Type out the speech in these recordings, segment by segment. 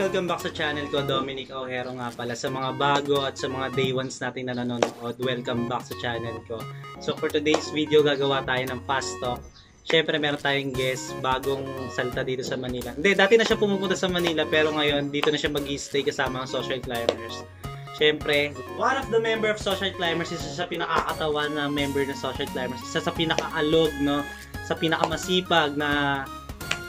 Welcome back sa channel ko, Dominic Ojero nga pala. Sa mga bago at sa mga day ones natin na nanonood, welcome back sa channel ko. So for today's video, gagawa tayo ng fast talk. Siyempre, meron tayong guest, bagong salta dito sa Manila. Hindi, dati na siya pumupunta sa Manila, pero ngayon, dito na siya mag stay kasama ang social climbers. Siyempre, one of the member of Social Climbers, isa sa pinakakatawan na member ng Social Climbers, isa sa pinakaalog, no? Sa pinakamasipag na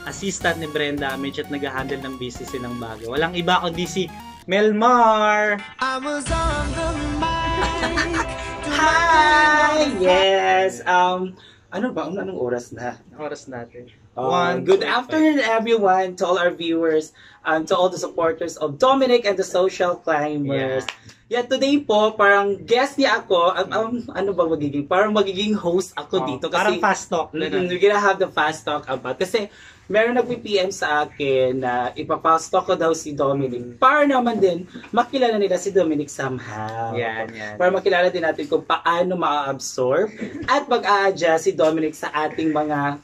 assistant ni Brenda Amich at nag-handle ng business ng bago. Walang iba kundi si Melmar! I was on the mic. Hi! Yes! Um, ano ba? Ano, anong oras na? Oras natin. One, good two, afternoon, everyone, to all our viewers, and to all the supporters of Dominic and the Social Climbers. Yeah, today po, parang guest niya ako. Um, um, ano ba magiging? Parang magiging host ako Oh, dito. Parang Kasi, fast talk. Mm, we're gonna have the fast talk about. Kasi, meron nag-PM sa akin na ipapast talk ko daw si Dominic. Para naman din, makilala nila si Dominic somehow. Yan, yan. Para makilala din natin kung paano ma-absorb at mag-a-adjust si Dominic sa ating mga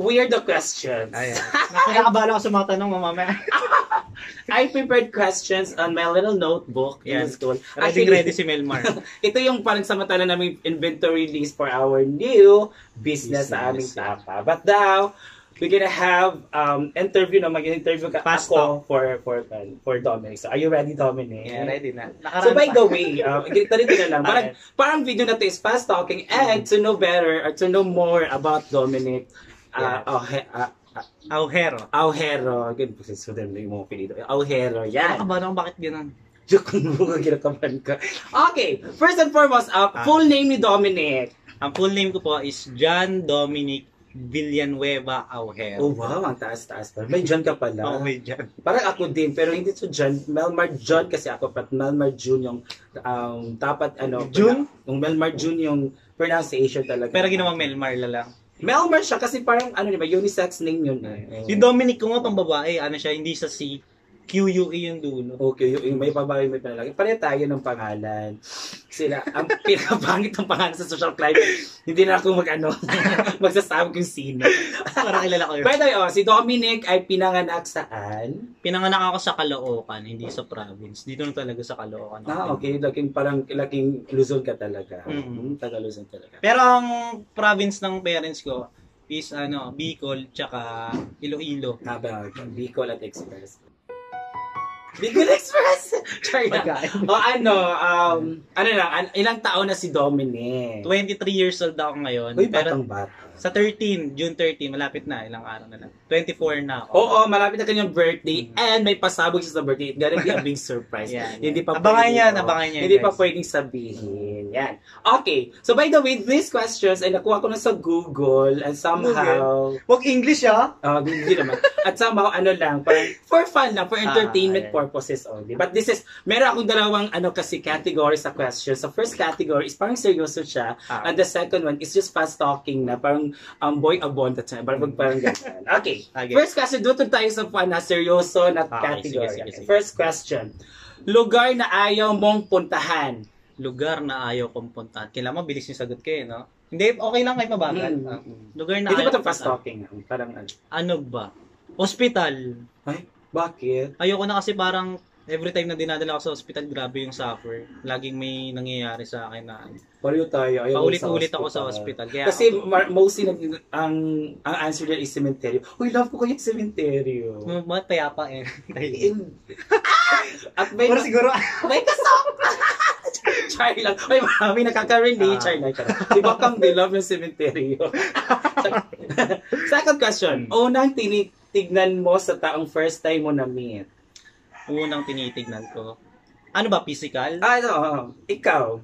weirdo questions. Ayan. Nakakabala ko sa mga tanong mo mamaya. I prepared questions on my little notebook in Yan. the school. Ready, ready si Melmar. ito yung parang samantala namin inventory list for our new business, sa aming tapa. But now, we're gonna have um interview na mag-interview ka Fast ako for for for Dominic. So are you ready, Dominic? Yeah, ready na. So by the way, um, ganito rin na lang. Parang, parang video na to is fast talking and to know better or to know more about Dominic uh, Auhe- uh, Aujero. Aujero. Ganun po so din yung mga pinito. Aujero. Yan. Nakakabala ko bakit ganun? Joke mo ka kinakabahan ka. Okay, first and foremost, uh, Ah. full name ni Dominic. Ang full name ko po is John Dominic Villanueva Aujero. Oh wow, ang taas-taas pa. May John ka pala. Oh, may John. Parang ako din, pero hindi to John. Melmar John kasi ako, but Melmar June yung um, dapat ano. June? Yung Melmar June yung pronunciation talaga. Pero ginawang Melmar la lang. Melmar siya kasi parang ano diba, unisex name yun eh. Si Dominic ko nga pang babae, ano siya, hindi sa si QUE yung dulo. Okay, yung, yung may babae may panalagi. Pare tayo ng pangalan. Sila, ang pinakapangit ng pangalan sa social climate. Hindi na ako mag-ano, magsasabi kung sino. Parang kilala ko yun. By the way, oh, si Dominic ay pinanganak saan? Pinanganak ako sa Caloocan, hindi sa province. Dito na talaga sa Caloocan. Ah, okay. Laking parang, laking Luzon ka talaga. Mm. Mm, taga Luzon talaga. Pero ang province ng parents ko is ano, Bicol tsaka Iloilo. Habang Bicol at Express. Bicol Express! Sorry na. Pagkain. O ano, um, ano lang, an- ilang taon na si Dominic? 23 years old ako ngayon. Uy, pero batang bata. Sa 13, June 13, malapit na, ilang araw na lang. 24 na ako. Oo, malapit na kanyang birthday and may pasabog siya sa birthday. Be a big surprise. Yan, yan. Hindi pa Abangan pwedeng- yan, oo. abangan yan, Hindi pa guys. pwedeng sabihin. Yan. Okay. So by the way, these questions ay nakuha ko na sa Google and somehow Wag English ah! uh, hindi naman. At somehow ano lang, parang for fun lang, for entertainment Ah, purposes only. But this is, meron akong dalawang ano kasi category sa questions. So first category is parang seryoso siya. Ah. And the second one is just fast talking na parang um, boy abon that time. Parang, parang ganyan. Okay. Okay. First question, doon tayo sa fun na seryoso na Okay, category. sige, sige, sige. First question. Lugar na ayaw mong puntahan. Lugar na ayaw kong puntahan. Kailangan mabilis yung sagot kayo, no? Hindi, okay lang kahit mabagal. Mm. Ah, lugar na Hindi ayaw ba ito fast talking? Parang ano? Ano ba? Hospital. Ay, bakit? Ayoko na kasi parang every time na dinadala ako sa hospital, grabe yung suffer. Laging may nangyayari sa akin na Pareho tayo. Ayaw paulit-ulit ako sa hospital. Kaya Kasi ako, mar- mostly nag- ang ang answer dyan is cemetery. Uy, love ko kayo cemetery. Mm, bakit payapa eh. At may, Pero siguro, may kasama. Char lang. May marami nakaka-relate. Ah. Char lang. Char. Kang they love yung cemetery. Second question. Hmm. Unang tinitignan mo sa taong first time mo na meet? Unang tinitignan ko. Ano ba, physical? Ah, ano, ikaw.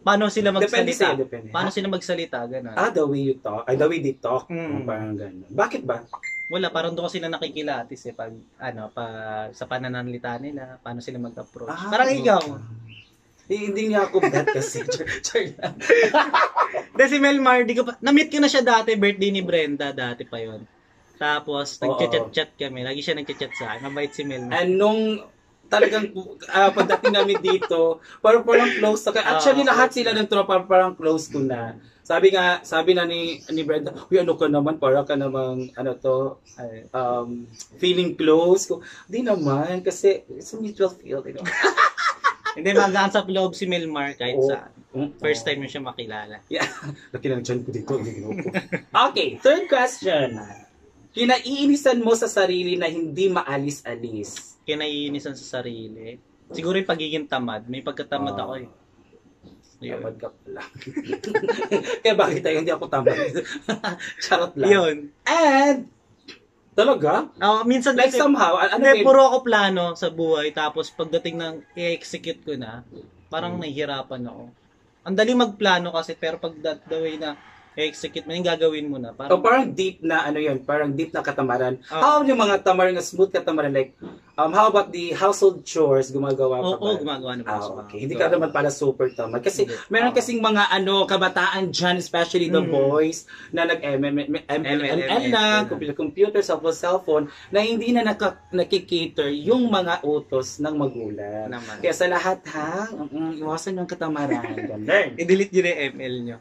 Paano sila Depende magsalita? sa'yo, depende. Paano sila magsalita? Ganun. Ah, the way you talk. Ay, the way they talk. Mm. Parang gano'n. Bakit ba? Wala, parang doon ko sila nakikilatis eh. Pag, ano, pa, sa pananalita nila, paano sila mag-approach. Ah, parang ikaw. Eh, hindi niya ako bet kasi. Char, lang. Si Melmar, di ko pa, na-meet ko na siya dati, birthday ni Brenda, dati pa yon. Tapos, nag-chat-chat kami. Lagi siya nag-chat sa akin. Mabait si Melmar. And nung talagang ah, pagdating namin dito, parang parang close na. Actually, Oo, lahat sila ng tropa parang close ko na. Sabi nga, sabi na ni, ni Brenda, uy, ano ka naman, para ka namang, ano to, um, feeling close. Ko, di naman, kasi it's a mutual feel, you know. Hindi, magaan sa loob si Milmar kahit Oo. sa first time mo siya makilala. Yeah. Laki ng tiyan ko dito. okay, third question. Kinaiinisan mo sa sarili na hindi maalis-alis. Kinaiinisan sa sarili. Siguro yung pagiging tamad. May pagkatamad Ah. ako eh. Yun. Tamad ka pala. Kaya bakit tayo hindi ako tamad? Charot lang. Yun. And, talaga? Ah, minsan Like kasi, somehow, ano hindi, ba puro ako plano sa buhay. Tapos pagdating ng i-execute ko na, parang Hmm. nahihirapan ako. Ang dali magplano kasi, pero pag that the way na i-execute mo, yung gagawin mo na. Parang, parang deep na ano yun, parang deep na katamaran. Ah. How yung mga tamaran na smooth katamaran like um how about the household chores gumagawa oo, pa oh, ba? gumagawa na Ah, sa okay. Hindi ka naman pala super tamad. Kasi Hindi. meron Ah. kasing mga ano, kabataan dyan, especially the Mm. boys, na nag-ML na, computer, computer, cellphone, cellphone, na hindi na naka, nakikater yung mga utos ng magulang. Naman. Kaya sa lahat ha, mm, iwasan yung katamaran. I-delete nyo na yung ML nyo.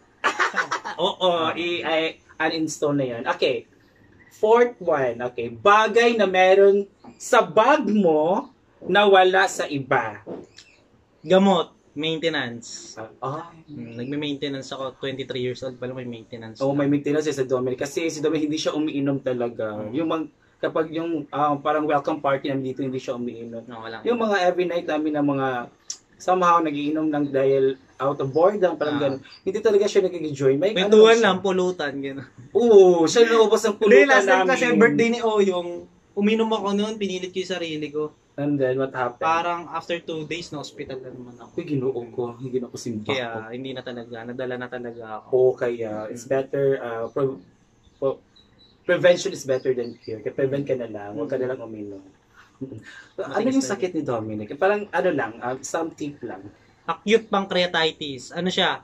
Oo, i- i- uninstall na yan. Okay. Fourth one, okay. Bagay na meron sa bag mo na wala sa iba. Gamot. Maintenance. Ah, Hmm, Nagme-maintenance ako. 23 years old pa lang may maintenance. oh, may maintenance si Dominic. Kasi si Dominic hindi siya umiinom talaga. Mm. Yung mang, kapag yung ah, parang welcome party namin dito, hindi siya umiinom. No, wala. Yung mga every night namin ng mga somehow nagiinom ng dahil out of boredom, parang Ah. ganun. Hindi talaga siya nag-enjoy. May ano Kwentuhan siya. lang, pulutan, gano'n. Oo, siya naubos ng Hindi, pulutan last time namin. kasi birthday ni Oyong, uminom ako noon, pinilit ko yung sarili ko. And then, what happened? Parang after two days, na hospital na naman ako. Uy, ginuog ko. Hindi na ko simba ko. Kaya hindi na talaga, nadala na talaga ako. Oo, kaya it's better, uh, pro- pro- prevention is better than cure. Kaya prevent ka na lang, huwag ka na lang uminom. ano yung sakit ni Dominic? Parang ano lang, uh, some tip lang. Acute pancreatitis. Ano siya?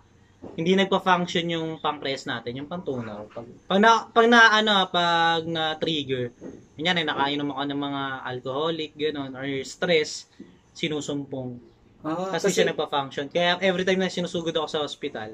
Hindi nagpa-function yung pancreas natin, yung pantunaw. Pag, pag na, pag na, ano, pag na-trigger, yan ay nakainom ako ng mga alcoholic, gano'n, or stress, sinusumpong. Ah, Kasi, siya nagpa-function. Kaya every time na sinusugod ako sa hospital,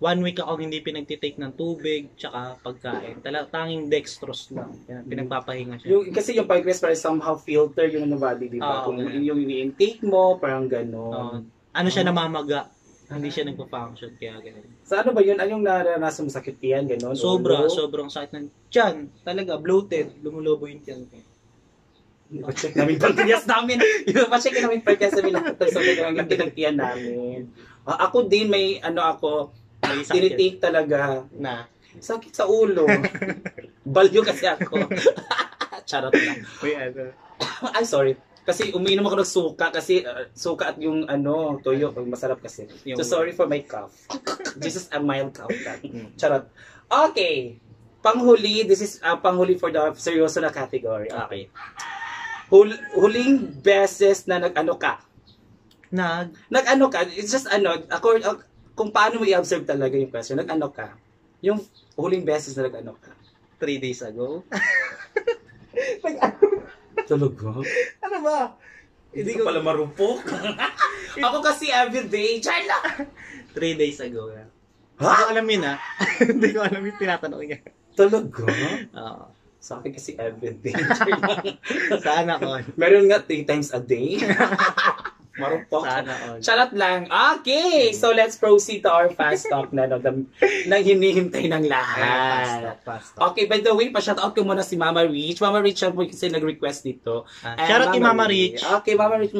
one week ako hindi pinagtitake ng tubig, tsaka pagkain. Tala, tanging dextrose lang. Pinagpapahinga siya. yung, kasi yung pancreas parang somehow filter yung ano body, di ba? Oo, Kung ganun. yung intake mo, parang gano'n. Ano siya namamaga. Hindi siya nagpa-function. Kaya ganun. Sa ano ba yun? Anong naranasan mo sakit yan? Gano'n? Sobra, Ulo? sobrang sakit ng tiyan. Talaga, bloated. Lumulobo yung tiyan ko. Ipa-check namin pancreas namin. Ipa-check namin pancreas namin lahat. Ang laki ng tiyan namin. Ah, ako din, may ano ako, May sakit tinitake talaga. na. Sakit sa ulo. Balyo kasi ako. Charot lang. Uy, ano. I'm sorry. Kasi umiinom ako ng suka kasi uh, suka at yung ano, toyo, masarap kasi. Yung- So sorry for my cough. This is a mild cough lang. Mm. Charot. Okay. Panghuli, this is uh, panghuli for the seryoso na category. Okay. Hul huling beses na nag-ano ka. Nag, Nag-ano ka, it's just ano, accord, uh, kung paano mo i-observe talaga yung question, nag-ano ka. Yung huling beses na nag-ano ka. three days ago. Talaga? ano ba? Hindi ko pala marupok. ako kasi everyday. Lang. Three days ago. Ha? Hindi ko alam yun, ha? Hindi ko alam yung tinatanong niya. Talaga? Oo. Sa akin kasi everyday. Sana all. Meron nga three times a day. Marupok. Sana all. Charot lang. Okay, so let's proceed to our fast talk na no, the, nang hinihintay ng Fast lahat. talk, fast talk. Okay, by the way, pa-shoutout ko muna si Mama Rich. Mama Rich, siya po kasi nag-request dito. Ah, Eh, shoutout kay Mama Rich. Okay, Mama Rich.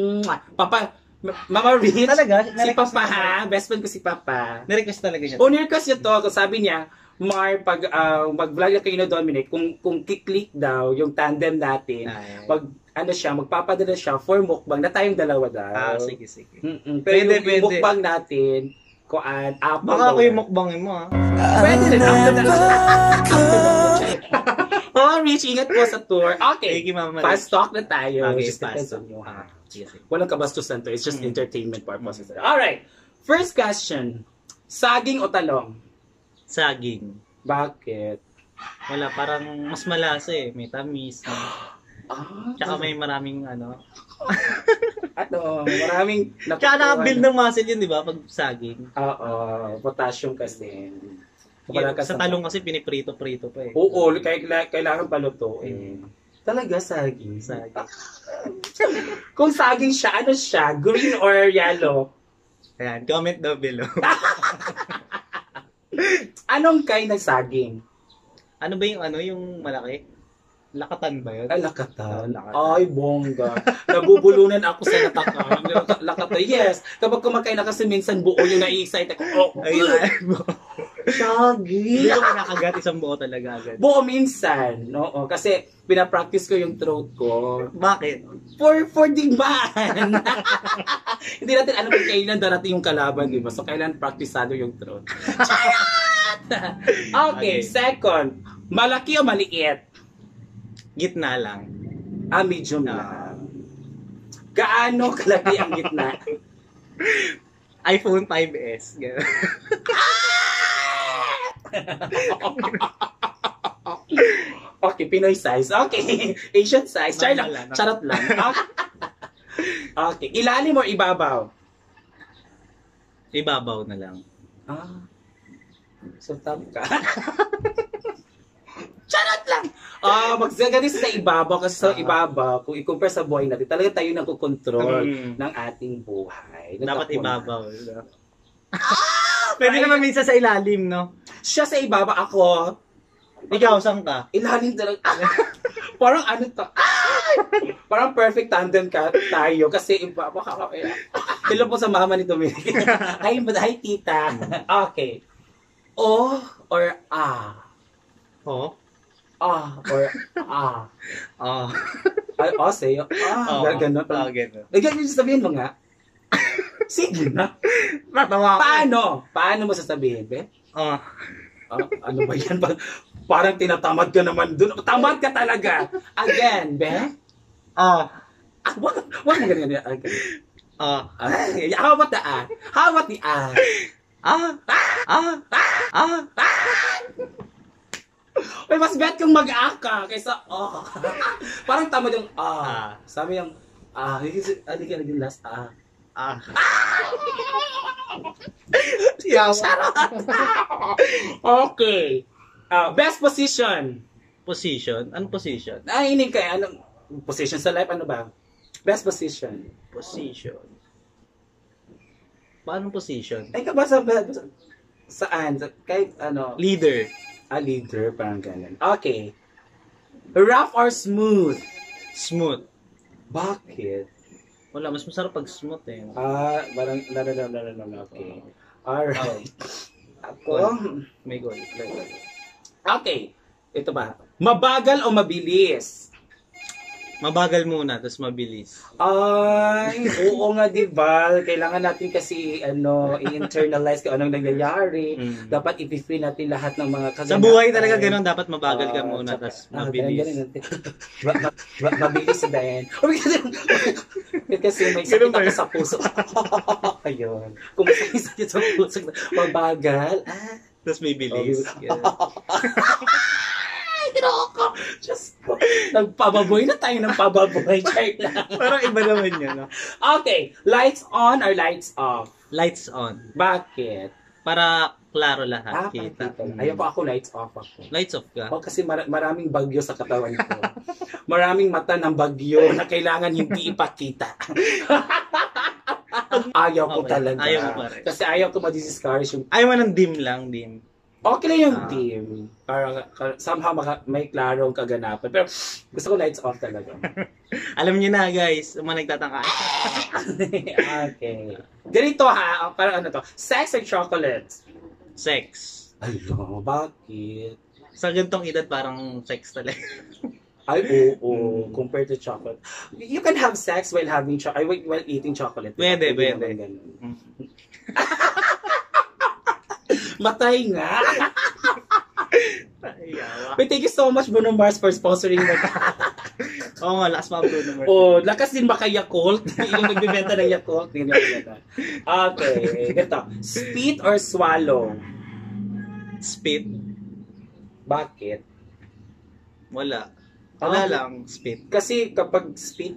Papa, Ma- Mama Rich. Talaga? Si Papa ha. Best friend ko si Papa. Nirequest talaga siya. O, request niya to. Sabi niya, Mar, pag ah, mag-vlog na kayo na Dominic, kung, kung kiklik daw yung tandem natin, Ay, pag ano siya, magpapadala siya for mukbang na tayong dalawa daw. Ah, sige, sige. Mm-mm. Pero Pwede, yung, pwede. yung mukbang natin, kuan, apple Baka ako yung mukbangin mo, ha? Pwede rin. After the, after the Oh, Rich, ingat po sa tour. Okay. Thank you, Mama Fast Rich. talk na tayo. Okay, Just fast talk. on you, ha? Ah, sige. Walang kabastusan to. It's just Mm. entertainment purposes. Alright. First question. Saging o talong? Saging. Bakit? Wala, parang mas malasa eh. May tamis. Ah, Tsaka may maraming ano. ano, maraming Tsaka nakabuild ng muscle yun, di ba? Pag saging. Oo, potassium kasi. Yeah, sa talong kasi piniprito-prito pa eh. Oo, kaya kailangan palutuin. Talaga saging. Saging. Kung saging siya, ano siya? Green or yellow? Ayan, comment down below. Anong kind ng saging? ano ba yung ano, yung malaki? Lakatan ba yun? Ay, lakatan. Lakatan. Ay, bongga. Nabubulunan ako sa lakatan. lakatan. Yes. Kapag kumakain na kasi minsan buo yung nai-excite ako. Oh, Ayun, Shaggy. Hindi ko kinakagat isang buo talaga agad. Buo minsan. No? Kasi pinapractice ko yung throat ko. Bakit? For, for demand. Hindi natin alam kung kailan darating yung kalaban, di ba? So, kailan praktisado yung throat. okay, Okay. second. Malaki o maliit? Gitna lang. Ah, medium Ah. lang. Gaano kalaki ang gitna? iPhone 5S. Ganun. okay, Pinoy size. Okay, Asian size. Char lang. Charot lang. Okay. ilalim or ibabaw? Ibabaw na lang. Ah. So, top ka. Charot lang! Ah, magsaganis sa ibabaw kasi sa Ah. ibabaw, kung i-compare sa buhay natin, talaga tayo nagkocontrol Mm. ng ating buhay. Dapat Nagkakuna. ibabaw. no? Pwede naman minsan sa ilalim, no? Siya sa ibabaw, ako, Ikaw, saan ka? ilalim talaga. Parang ano to? Ay! Parang perfect tandem ka tayo kasi ibabaw ka. Hello po sa mama ni Dominic. hi, hi, tita. Okay. O or ah? Oo. Ah or ah? Oh. Ay, oh, sa'yo. Ah, Oo. ganun. Oo, ganun. Ganun yung sabihin mo nga. Sige na. Natawa ako. Paano? Paano mo sasabihin, be? Ah, ano ba yan? Pa- Parang tinatamad ka naman dun. Tamad ka talaga. Again, be? Oh. Ah, wag, wag mo ganyan. Again. Oh. Ay, how about the ah? How about the ah? Ah. Ah. Ah. May mas bet kang mag-ah ka kaysa oh. Parang tamad yung ah. Ah. Sabi yung ah, hindi ka naging last ah. Ah. Yawa. okay. Ah, best position. Position? Anong position? Naiinig ka, anong position sa life, ano ba? Best position. Position. Paano position? Ay, ka ba sa, sa- saan? Sa, kahit ano, Leader. a leader, parang ganun. Okay. Rough or smooth? Smooth. Bakit? Wala, mas masarap pag smooth eh. Ah, parang, no, okay. Alright. Ako, May goal. okay. Ito ba? Mabagal o mabilis? Mabagal muna, tapos mabilis. Ay, oo nga, di ba? Kailangan natin kasi, ano, i-internalize kung anong nangyayari. Mm. Dapat i-feel natin lahat ng mga Sa kaganapan. buhay talaga ganun, dapat mabagal ka Ah, muna, tapos ah, mabilis. ganun, ganun. Ma- ma- ma- mabilis din. kasi may sakit ako sa puso. Ayun. Kung may sakit sa puso, mabagal. Ah, Tapos may bilis. Oh, Ganun. ay, tinoko. Diyos ko. Nagpababoy na tayo ng pababoy. Lang. Parang iba naman yun, no? Okay. Lights on or lights off? Lights on. Bakit? Para klaro lahat, Ah, kita. kita. Ayaw po ako lights off ako. Lights off ka? Oh, kasi mar- maraming bagyo sa katawan ko. maraming mata ng bagyo na kailangan hindi ipakita. ayaw ko Okay. talaga. Ayaw mo pa rin. Kasi ayaw ko ma-discourage yung Ayaw mo ng dim lang, dim. Okay lang yung Ah. team. Para ka- somehow maka, may klarong kaganapan. Pero gusto ko lights off talaga. Alam niyo na, guys, mga nagtataka. okay. Ganito ha, parang ano to, sex or chocolate? Sex. Ayun, bakit? Sa gantong edad, parang sex talaga. Ay, oo, Mm. compared to chocolate. You can have sex while having cho- ay, while eating chocolate. Pwede, pwede. ganun. Matay nga. Wait, thank you so much, Bruno Mars, for sponsoring mo. Oo nga, last mga Bruno Mars. oh, lakas din ba kay Yakult? yung nagbibenta ng Yakult. Okay, ito. Spit or swallow? Spit. Bakit? Wala. Wala Ah. lang, spit. Kasi kapag spit,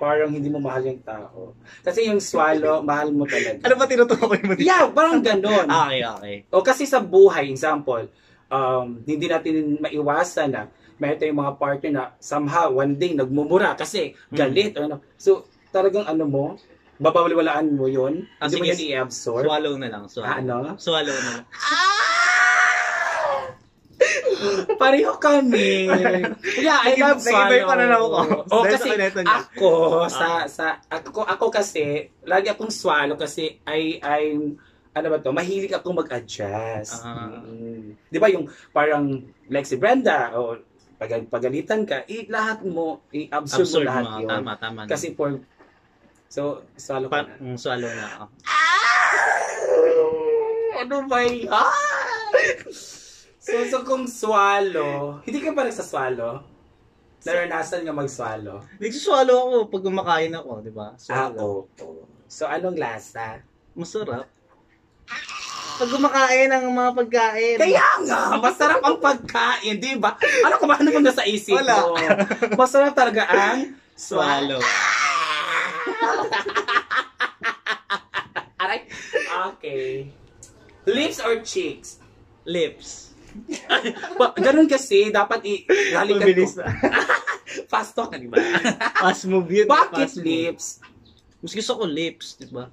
parang hindi mo mahal yung tao. Kasi yung swallow, mahal mo talaga. Ano ba tinutukoy mo dito? Yeah, parang ganon. Okay, okay. O kasi sa buhay, example, um, hindi natin maiwasan na may tayong mga partner na somehow one day nagmumura kasi galit or ano. So, talagang ano mo, babawaliwalaan mo yun. Ah, hindi mo sige. yan i-absorb. Swallow na lang, swallow. Ah, ano? Swallow na lang. Pareho kami. Yeah, I Nag- love nag-iba yung pananaw ko. Oh, Dahil kasi ako, sa, sa, ako, ako kasi, lagi akong swallow kasi I, I'm, ano ba to, mahilig akong mag-adjust. Ah. Mm. Di ba yung parang, like si Brenda, o pag, pagalitan ka, eh, lahat mo, i-absorb mo Absorb lahat mo. yun. Tama, tama. Kasi for, so, swallow Pa- ka na. mm, swallow na ako. Ano ba yan? so, so kung swallow, hindi ka pa nagsaswallow? Naranasan nga mag-swallow? Nagsuswallow ako pag kumakain ako, di ba? Ah, Swallow. So, anong lasa? Masarap. Pag kumakain ng mga pagkain. Kaya nga, masarap ang pagkain, di ba? Ano ko ba? Ano ba nasa isip Wala. mo? Masarap talaga ang Swallow. Aray. Okay. Lips or cheeks? Lips. Ba- Ganun kasi, dapat i-halikan Mabilis ko. na. Fast talk na, di ba? Fast move yun. Bakit fast move. lips? Mas gusto ko lips, di ba?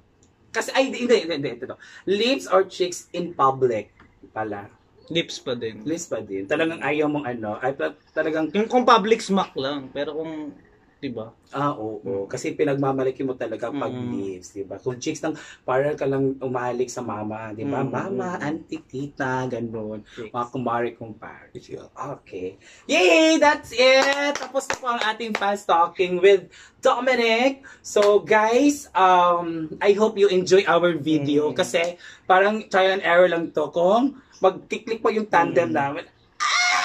Kasi, ay, hindi, hindi, hindi, ito. Lips or cheeks in public pala. Lips pa din. Lips pa din. Talagang ayaw mong ano, ay ta- talagang, Kung, kung public smack lang, pero kung, di ba? ah, oo, Kasi pinagmamalaki mo talaga pag Mm. lips, di ba? Kung cheeks lang, para ka lang umalik sa mama, di ba? Mm. Mama, auntie, tita, ganun. Cheeks. Mga kumari kumpare. Okay. Yay! That's it! Tapos na po ang ating fast talking with Dominic. So, guys, um, I hope you enjoy our video Mm. kasi parang trial and error lang to kung mag-click po yung tandem Mm. namin.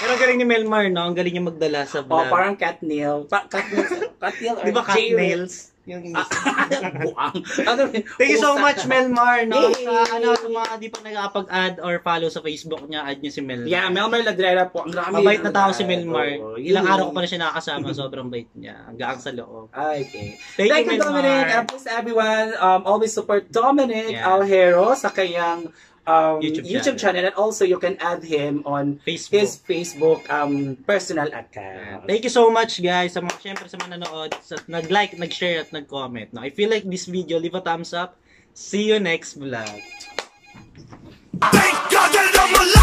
Pero ang galing ni Melmar, no? Ang galing niya magdala sa O, vlog. parang cat nail. Pa- cat nail. cat nail or di ba cat J- nails? Yung Ah, buang. Ano, Thank you so much, Melmar, no? Yay! Sa, ano, sa mga di pa nag-add or follow sa Facebook niya, add niyo si Melmar. Yeah, Melmar Ladrera po. Ang dami. Mabait na tao si Melmar. Oo, Ilang araw ko pa na siya nakakasama, sobrrong bait niya. Ang gaang sa loob. Okay. Thank, Thank you, you, Dominic. Melmar. And please, everyone, um, always support Dominic Yeah. Alhero sa kanyang um, YouTube YouTube, channel. channel. And also, you can add him on Facebook. his Facebook um, personal account. Thank you so much guys sa mga syempre sa mga nanood, sa nag-like, nag-share at nag-comment. No, if you like this video, leave a thumbs up. See you next vlog. Thank